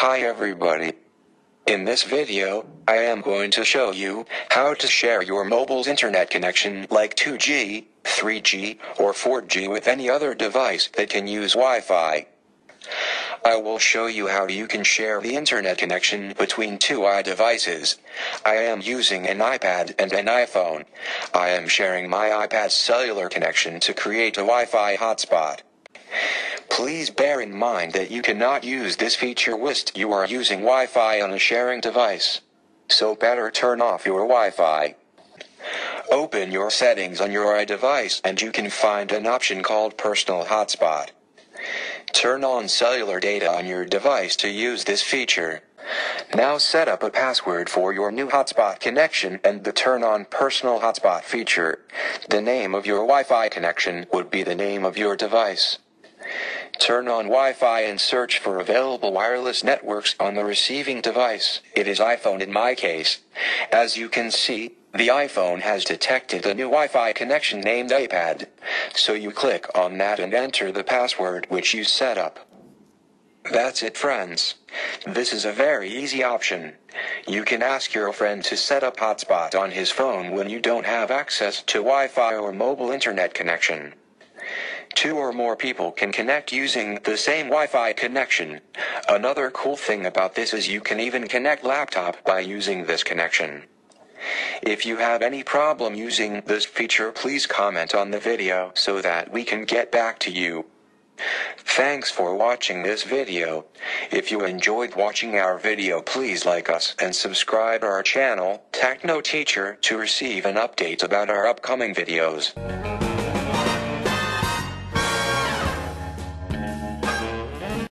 Hi everybody. In this video, I am going to show you how to share your mobile's internet connection like 2G, 3G, or 4G with any other device that can use Wi-Fi. I will show you how you can share the internet connection between two devices. I am using an iPad and an iPhone. I am sharing my iPad's cellular connection to create a Wi-Fi hotspot. Please bear in mind that you cannot use this feature whilst you are using Wi-Fi on a sharing device. So better turn off your Wi-Fi. Open your settings on your iDevice and you can find an option called Personal Hotspot. Turn on cellular data on your device to use this feature. Now set up a password for your new hotspot connection and the turn on personal hotspot feature. The name of your Wi-Fi connection would be the name of your device. Turn on Wi-Fi and search for available wireless networks on the receiving device. It is iPhone in my case. As you can see, the iPhone has detected a new Wi-Fi connection named iPad. So you click on that and enter the password which you set up. That's it friends. This is a very easy option. You can ask your friend to set up hotspot on his phone when you don't have access to Wi-Fi or mobile internet connection. Two or more people can connect using the same Wi-Fi connection. Another cool thing about this is you can even connect laptop by using this connection. If you have any problem using this feature please comment on the video so that we can get back to you. Thanks for watching this video. If you enjoyed watching our video please like us and subscribe our channel, Techno Teacher, to receive an update about our upcoming videos.